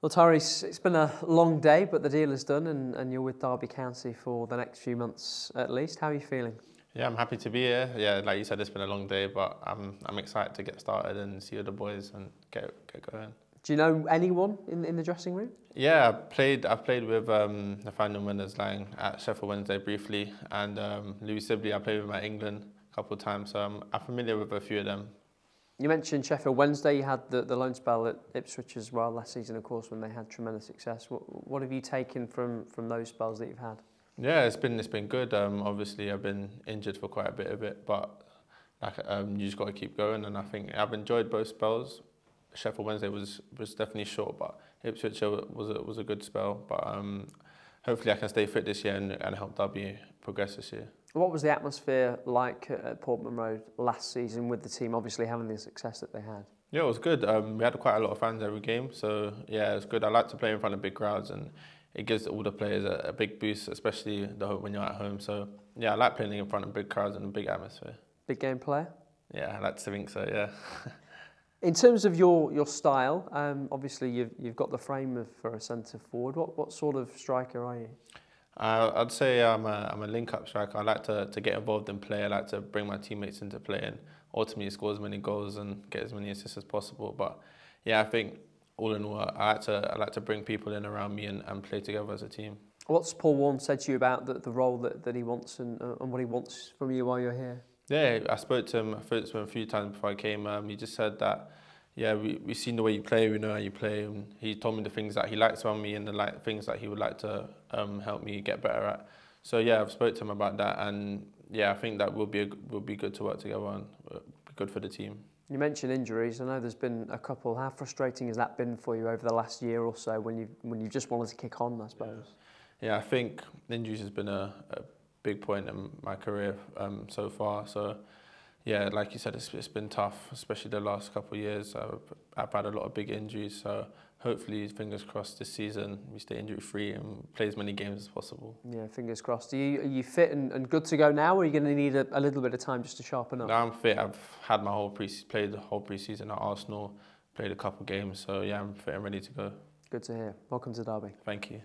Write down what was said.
Well, Tyreece, it's been a long day, but the deal is done, and, and you're with Derby County for the next few months at least. How are you feeling? Yeah, I'm happy to be here. Yeah, like you said, it's been a long day, but I'm I'm excited to get started and see the boys and get get going. Do you know anyone in, in the dressing room? Yeah, I played. I've played with um, Nathaniel Mendez-Laing at Sheffield Wednesday briefly, and um, Louis Sibley. I played with him at England a couple of times, so I'm, I'm familiar with a few of them. You mentioned Sheffield Wednesday. You had the, the loan spell at Ipswich as well last season, of course, when they had tremendous success. What, what have you taken from, from those spells that you've had? Yeah, it's been it's been good. Um, obviously, I've been injured for quite a bit of it, but like um, you just got to keep going. And I think I've enjoyed both spells. Sheffield Wednesday was was definitely short, but Ipswich was a, was a good spell. But um, hopefully, I can stay fit this year and, and help Derby progress this year. What was the atmosphere like at Portman Road last season with the team obviously having the success that they had? Yeah, it was good. Um, we had quite a lot of fans every game, so yeah, it was good. I like to play in front of big crowds, and it gives all the players a, a big boost, especially the when you're at home. So yeah, I like playing in front of big crowds and a big atmosphere. Big game player? Yeah, I like to think so. Yeah. in terms of your your style, um, obviously you've you've got the frame of, for a centre forward. What what sort of striker are you? Uh, I'd say I'm a, I'm a link-up striker. I like to, to get involved in play. I like to bring my teammates into play and ultimately score as many goals and get as many assists as possible. But yeah, I think all in all, I like to, I like to bring people in around me and, and play together as a team. What's Paul Warne said to you about the, the role that, that he wants and, uh, and what he wants from you while you're here? Yeah, I spoke to him, I spoke to him a few times before I came. Um, he just said that yeah, we, we've seen the way you play, we know how you play. And he told me the things that he likes about me and the like, things that he would like to um, help me get better at. So yeah, I've spoke to him about that, and yeah, I think that will be a, will be good to work together and uh, good for the team. You mentioned injuries. I know there's been a couple. How frustrating has that been for you over the last year or so when you when you just wanted to kick on? I suppose. Yeah, yeah I think injuries has been a, a big point in my career um, so far. So yeah, like you said, it's, it's been tough, especially the last couple of years. I've, I've had a lot of big injuries, so hopefully, fingers crossed, this season we stay injury free and play as many games as possible. Yeah, fingers crossed. Are you, are you fit and, and good to go now, or are you going to need a, a little bit of time just to sharpen up? No, I'm fit. I've had my whole pre played the whole preseason at Arsenal, played a couple of games, so yeah, I'm fit and ready to go. Good to hear. Welcome to Derby. Thank you.